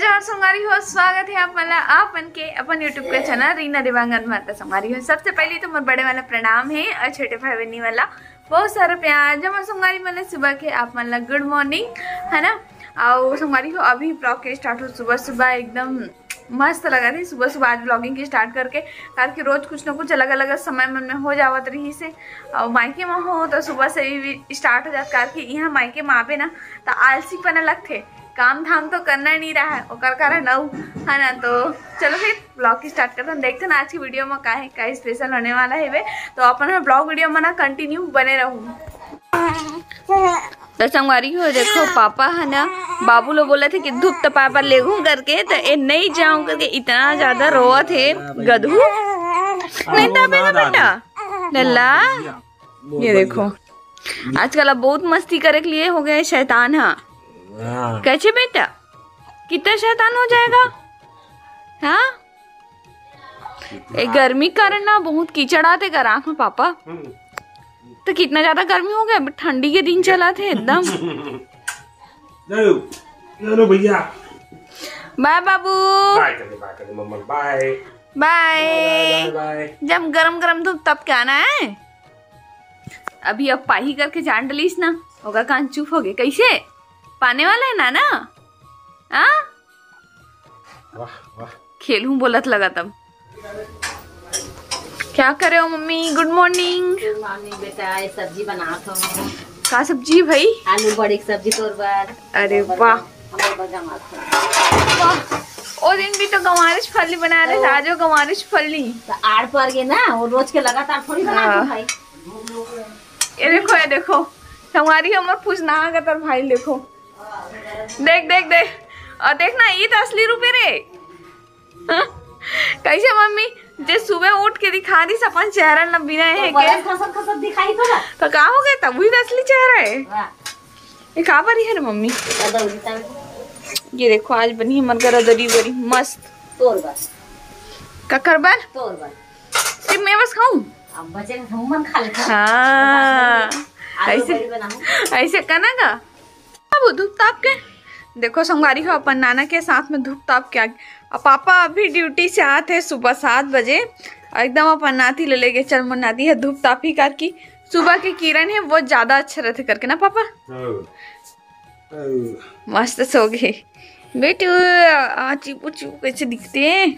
जहाँ संगारी हो स्वागत है आप वाला आपन के अपन यूट्यूब के चैनल रीना दिवांगन माता संगारी हो। सबसे पहले तो मोर बड़े वाला प्रणाम है और छोटे भाई बहनी वाला। बहुत सारा प्यार जब मैं संगारी मतलब सुबह के आप मतलब गुड मॉर्निंग है ना? और संगारी हो अभी ब्लॉग के स्टार्ट हो सुबह सुबह एकदम मस्त लगा रही सुबह सुबह आज ब्लॉगिंग की स्टार्ट करके कारण कि रोज कुछ ना कुछ अलग अलग समय मन में हो जावत रही से। और मायके में हो तो सुबह से भी स्टार्ट हो जाता कारण कि यहाँ मायके में आवे ना तो आलसी पना लगते काम धाम तो करना नहीं रहा है और कारण औ है ना? तो चलो फिर ब्लॉग की स्टार्ट करते हैं। देखते हैं ना आज की वीडियो में का है का स्पेशल होने वाला है वे तो अपन ब्लॉग वीडियो में ना कंटिन्यू बने रहूँ। तो संगवारी हो देखो पापा है ना बाबू लोग बोले थे कि धूप तपा पर ले करके तो ये नहीं जाऊँ करके इतना ज़्यादा रोआ थे गधू। नहीं तबे ना बेटा। लल्ला। ये देखो आजकल अब बहुत मस्ती करे के लिए हो गए शैतान हाँ। कैसे बेटा? कितना शैतान हो जाएगा? हाँ? गर्मी कारण ना बहुत कीचड़ आते कर आँख में पापा। तो कितना ज़्यादा गर्मी हो गया? ठंडी के दिन चला थे एकदम। भैया। बाय बाबू। बाय बाय जब गरम गरम धूप तब क्या आना है? अभी अब पाही करके जान डलीस ना। होगा कान चुप हो गए कैसे? पाने वाला है ना ना हाँ वाह वाह। खेलूं बोलत लगा तब। क्या करे हो मम्मी? गुड मॉर्निंग गुड मॉर्निंग बेटा। ये सब्ज़ी बनात हो का सब्ज़ी भाई? आलू बड़ी की सब्ज़ी तोर बार अरे वाह। हो ओ दिन भी तो गवारिश फली बना रहे आज वो गवारिश फली। तो आड़ पर गए ना वो रोज के लगातार थोड़ी बना हाँ। भाई। ये देखो ये देखो। हमारी हमर पूछना तर भाई देखो। देख देख देख। और देखना ये तो असली रुपये रे। हाँ? कैसे मम्मी? जे सुबह उठ के दिखा दी अपन चेहरा न बिना है बड़ा के खसत खसत दिखाई पड़ा तो का हो गया? तब वही तो असली चेहरा है। वाह ये का बरी है रे मम्मी? ये देखो आज बनी है मन कर दरी बरी मस्त। तोर बार ककर बार? तोर बार सिर्फ़ मैं बस खाऊं? अब बचे हम मन खा लेते हैं। हाँ। ऐसे ऐसे करना का? अब धूप ताप के। देखो संगारी हो अपन नाना के साथ में धूप ताप क्या। अब पापा अभी ड्यूटी से आते हैं सुबह सात बजे और एकदम अपन नाती ले लेके चल मन नाती है धूप ताप ही कर की सुबह के किरण है वो ज़्यादा अच्छे रहते करके ना पापा? ओ मस्त सो गए। बेटू चिपू चिपू कैसे दिखते हैं?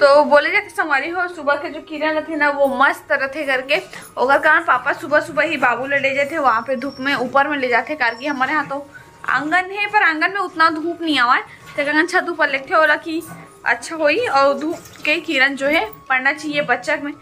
तो बोले जाते संगवारी हो सुबह के जो किरण थे ना वो मस्त रहते करके। ओकर कारण पापा सुबह सुबह ही बाबू ले ले जाते वहाँ पे धूप में ऊपर में ले जाते करके हमारे यहाँ तो आँगन है पर आँगन में उतना धूप नहीं आवा है। तो कारण छत ऊपर हो रहा कि अच्छा हो और धूप के किरण जो है पड़ना चाहिए बच्चा में।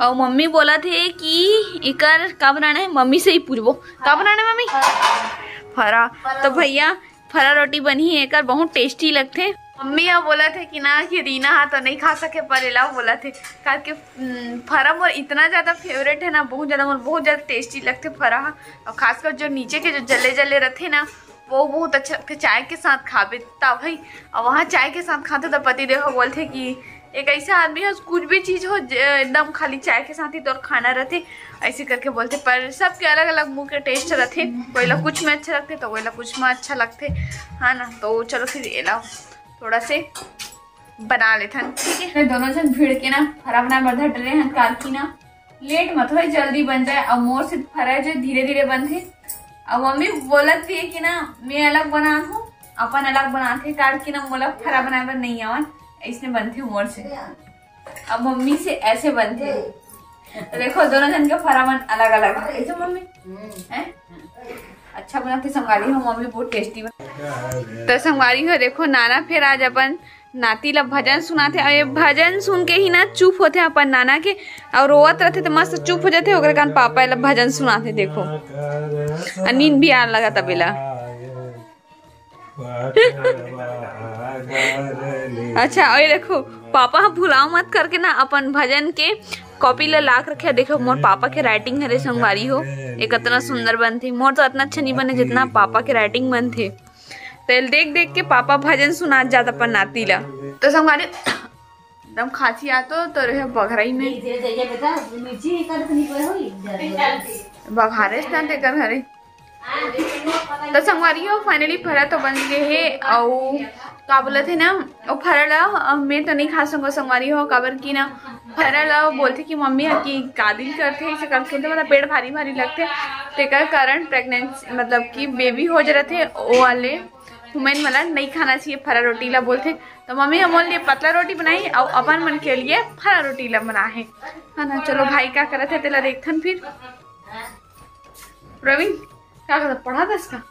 और मम्मी बोला थे कि इकर का बनाना है? मम्मी से ही पूछबो का बनाना है मम्मी? फरा। तो भैया फरा रोटी बनी है एक बहुत टेस्टी लगते मम्मी यहाँ बोला थे कि ना, कि रीना हाँ तो नहीं खा सके, पर इलाव बोला थे। कहा कि फरा मोर इतना ज़्यादा फेवरेट है ना, बहुत ज़्यादा मोर बहुत ज़्यादा टेस्टी लगते फरा। और खासकर जो नीचे के जो जले जले रहते ना, वो बहुत अच्छा लगते चाय के साथ खावे, ता भाई। और वहाँ चाय के साथ खाते तो पति देखो बोलते कि, एक ऐसा आदमी है, कुछ भी चीज़ हो एकदम खाली चाय के साथ ही तो खाना रहते ऐसे करके बोलते, पर सबके अलग अलग मुँह के टेस्ट रहते कोई ला कुछ में अच्छे लगते तो कोई ला कुछ में अच्छा लगते। हाँ ना तो चलो फिर लाओ। थोड़ा से बना लेते हैं ठीक है? दोनों जन भिड़ के ना फरा बना बढ़ा डरे हैं कार की ना। लेट मत हो जल्दी बन जाए। और मोर से फरा जो धीरे धीरे बनते और मम्मी बोलत भी है कि ना मैं अलग बना हूँ अपन अलग बनाते कार की ना मोला फरा बनाए बर नहीं आवन। ऐसने बनते मोर से। अब मम्मी से ऐसे बनते तो देखो दोनों जन के फरा बन अलग अलग है ऐसे मम्मी? हैं? अच्छा बनाते संगारी हो, मम्मी बहुत टेस्टी बन तो संगवारी हो, देखो नाना फिर आज अपन नाती ला भजन सुनाते और ये भजन सुन के ही ना चुप होते अपन नाना के, और रोवत रहते तो मस्त चुप हो जाते ओकरे कारण पापा ला भजन सुनाते, देखो। और नींद भी आने लगा तबेला अच्छा और देखो, पापा भुलाओ मत करके ना अपन भजन के कॉपी ला लाख रखे देखो मोर पापा के राइटिंग हरे संगवारी हो। एक इतना सुंदर बनथे मोर तो इतना अच्छा नहीं बने जितना पापा के राइटिंग बनथे तेल देख देख के पापा भजन सुना जाता अपन नाती ला। तो संगवारी एकदम खांसी आतो तो रहे बघराई में धीरे जाइए बेटा मिर्ची कर तो नहीं बघारे ना ते कर हरे तो संगवारी हो फाइनली फरा तो बन गए है और का बोले थे ना वो फरा मैं तो नहीं खा सकूँ संगवारी हो, काबर की ना? फरा बोलते कि मम्मी है कि कादिल करते ऐसे करते तो मतलब पेट भारी भारी लगते तेकर कारण प्रेगनेंसी मतलब कि बेबी हो जा रहे थे वो वाले। हुमैन वाला, नहीं खाना चाहिए फरा रोटी ला बोलते। तो मम्मी हम लिए पतला रोटी बनाई, और अपन मन के लिए फरा रोटी ला बना है। है ना, चलो भाई, क्या करे थे, तेला देखथन फिर। प्रवीण, क्या करता, पढ़ा था इसका?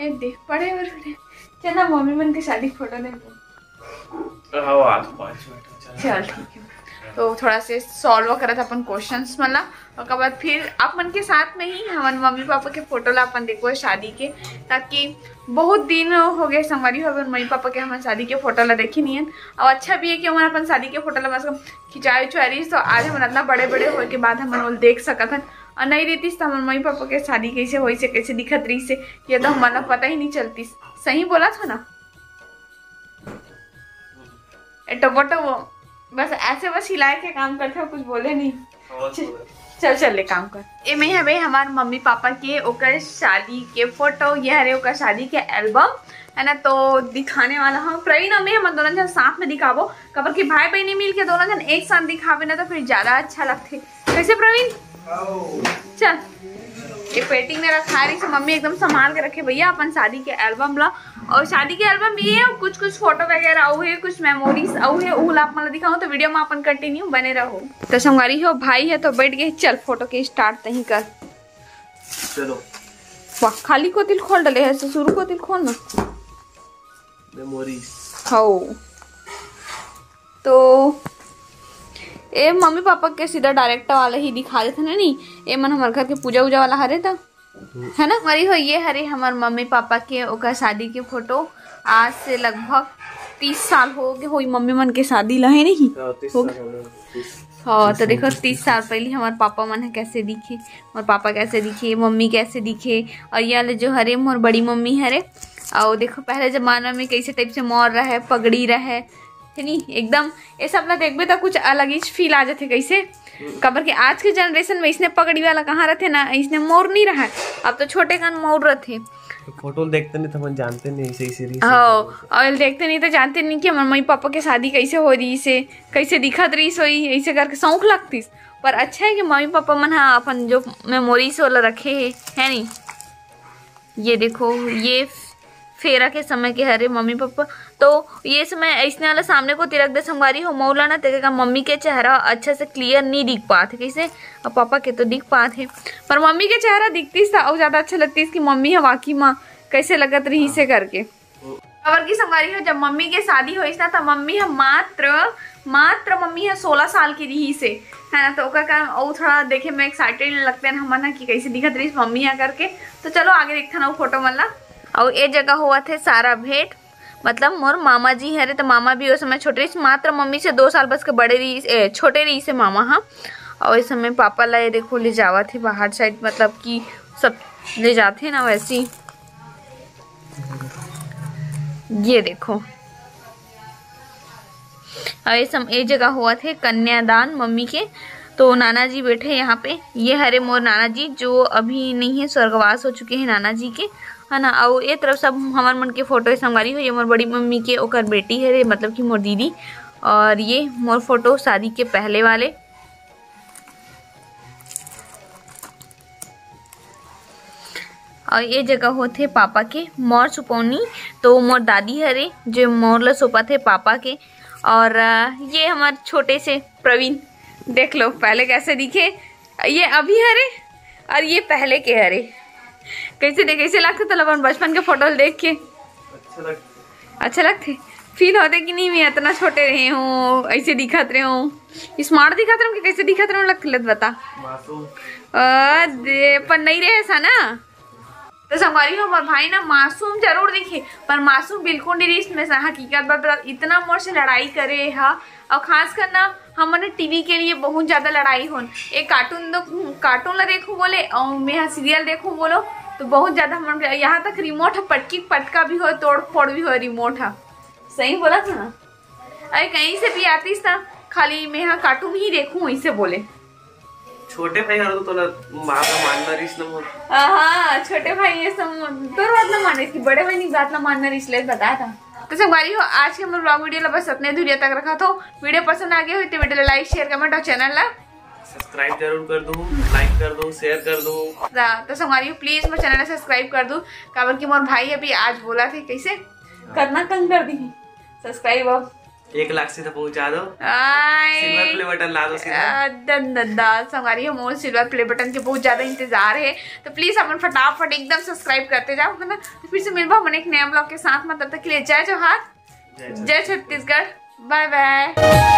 ए देख पढ़े और मम्मी मन के शादी के फ़ोटो ले चल ठीक है। तो थोड़ा से सॉल्व करत अपन क्वेश्चंस मला और के बाद फिर अपन के साथ में ही हमारे मम्मी पापा के फ़ोटो ला अपन देखो शादी के ताकि बहुत दिन हो गए संगवारी हो गए मम्मी पापा के हमारे शादी के फ़ोटो ला देखी नहीं है। और अच्छा भी है कि हमारे अपन शादी के फ़ोटो ला खिंचाई उचारी तो आज हम इतना बड़े बड़े होए के बाद हम देख सकत हन और नहीं रहती तो हमारे मम्मी पापा के शादी कैसे हो से कैसे दिखत रही से ये तो हमारा पता ही नहीं चलती सही बोला था ना? टोपटो वो बस ऐसे बस हिलाए के काम करते हो कुछ बोले नहीं। चल चल ले काम कर। ए में हवे हमार मम्मी पापा के ओकर शादी के फ़ोटो ये हरे ओकर शादी के एल्बम है ना? तो दिखाने वाला हम प्रवीण और मैं हम दोनों जन साथ में दिखाबो। कबर की भाई बहनी मिल के दोनों जन एक साथ दिखावे ना तो फिर ज़्यादा अच्छा लगते कैसे प्रवीण चल। ये पेटिंग में रखा रही से मम्मी एकदम संभाल के रखे भैया अपन शादी के एल्बम ला। और शादी के एल्बम ये है कुछ कुछ फ़ोटो वगैरह औ है कुछ मेमोरीज औ है उ ला अपन दिखाऊँ तो वीडियो में अपन कंटिन्यू बने रहो। तो संगवारी हो भाई है तो बैठ गए चल फ़ोटो के स्टार्ट नहीं कर। चलो। वाह खाली को दिल खोल डले है शुरू को दिल खोल ना। मेमोरीज हो। ए मम्मी पापा के सीधा डायरेक्ट वाला ही दिखा देते ना नहीं? ए मन हमारे घर के पूजा उजा वाला हरे था है ना? हमारी हो ये हरे हमार मम्मी पापा के ओकर शादी के फ़ोटो। आज से लगभग तीस साल हो गए हुई मम्मी मन के शादी लहे नहीं? हो हाँ तो देखो तीस साल पहले हमारे पापा मन है कैसे दिखे और पापा कैसे दिखे मम्मी कैसे दिखे और ये वाले जो हरे मोर बड़ी मम्मी हरे और देखो पहले जमाना में कैसे टाइप से मोर रहे पगड़ी रहे है नी एकदम ये सब ला देखबे तो कुछ अलग ही फील आ जाते कैसे? कबर के आज के जनरेशन में इसने पगड़ी वाला कहाँ रहते ना इसने मोर नहीं रहा। अब तो छोटे कन मोर रहते। फ़ोटो देखते नहीं तो हम जानते नहीं ऐसे रील हाँ और देखते नहीं तो जानते नहीं कि हमारे मम्मी पापा की शादी कैसे हो रही से कैसे दिखत रही सोई ऐसे करके शौक लगती पर अच्छा है कि मम्मी पापा मन हाँ अपन जो मेमोरीज वाला रखे है है नहीं? ये देखो ये फेरा के समय के हरे मम्मी पापा। तो ये समय ऐसने वाला सामने को तिरक दे संगवारी हो, मौलाना तेरे का मम्मी के चेहरा अच्छे से क्लियर नहीं दिख पाते कैसे? और पापा के तो दिख पाते पर मम्मी के चेहरा दिखती था और ज़्यादा अच्छा लगती कि मम्मी है वाकई माँ। कैसे लगत रही से करके? खबर की संगवारी हो, जब मम्मी के शादी हुई था तब मम्मी है मात्र मात्र मम्मी है सोलह साल की रही से है ना तो कारण और थोड़ा देखे में एक्साइटेड लगते हैं हमन कि कैसे दिखत रही मम्मी है करके। तो चलो आगे देखते ना वो फ़ोटो मल्ला और ये जगह हुआ थे सारा भेंट। मतलब मोर मामा जी हरे तो मामा भी उस समय छोटे रही मात्र मम्मी से दो साल बस के बड़े रही ए, छोटे रही से मामा हाँ। और इस समय पापा ला ये देखो ले जावा थे बाहर साइड मतलब कि सब ले जाते ना वैसे ये देखो। और ये सम ये जगह हुआ थे कन्यादान मम्मी के तो नाना जी बैठे यहाँ पे। ये हरे मोर नाना जी जो अभी नहीं है स्वर्गवास हो चुके हैं नाना जी के। है ना? और ये तरफ़ सब हमार मन के फ़ोटो संगवारी हो। ये मोर बड़ी मम्मी के ओकर बेटी है मतलब कि मोर दीदी। और ये मोर फ़ोटो शादी के पहले वाले। और ये जगह होते पापा के, मोर सुपौनी। तो मोर दादी हरे जो मोर ला सोपा थे पापा के। और ये हमारे छोटे से प्रवीण, देख लो, पहले कैसे दिखे। ये अभी हरे और ये पहले के हरे कैसे देख कैसे लगते तो अपन बचपन के फ़ोटो देख के। अच्छा लग अच्छा लगते फील होते कि नहीं मैं इतना छोटे रहे हूँ ऐसे दिखत रहे हूँ। स्मार्ट दिखत रहे हूँ कैसे दिखत रहे हूँ? लगत लत बता। दे पर नहीं रहे सा ना? तो संगवारी हो हमारे भाई ना मासूम ज़रूर दिखे पर मासूम बिल्कुल नहीं रिश्त में सा। हकीकत बात इतना मोर से लड़ाई करे हा। और खास कर ना हमने टीवी के लिए बहुत ज़्यादा लड़ाई हो एक कार्टून दो कार्टून ला देखूँ बोले और मैं सीरियल देखूँ बोलो तो बहुत ज़्यादा हम यहाँ तक रिमोट है पटकी पटका भी हो तोड़ फोड़ भी हो रिमोट है। सही बोला था ना? अरे कहीं से भी आती था खाली मैं यहाँ कार्टून ही देखूँ ऐसे बोले। छोटे भाई हर तो ना माँ का मानना रिस न मोर हाँ छोटे भाई ये सब तो बात ना माने इसकी बड़े भाई बात ना मानना इसलिए बताया था। तो संगवारी हो आज के हम ब्लॉग वीडियो ला बस अपने दूरिया तक रखा था। वीडियो पसंद आ गया हो तो वीडियो लाइक शेयर कमेंट और चैनल ला सब्सक्राइब ज़रूर कर दूँ लाइक कर दूँ शेयर कर दूँ। तो संगवारी प्लीज़ मेरे चैनल सब्सक्राइब कर दू। काबर की मोर भाई अभी आज बोला थे कैसे? करना कम कर दी। सब्सक्राइब अब एक लाख से तो पहुँचा दो। सिल्वर प्ले बटन ला दो सीधा। दंदा मोर सिल्वर प्ले बटन के बहुत ज़्यादा इंतज़ार है। तो प्लीज़ अपन फटाफट एकदम सब्सक्राइब करते जाओ है ना? तो फिर से मिलवा मन एक नया ब्लॉग के साथ में तब तक के लिए जय जोहार। जय छत्तीसगढ़। Bye bye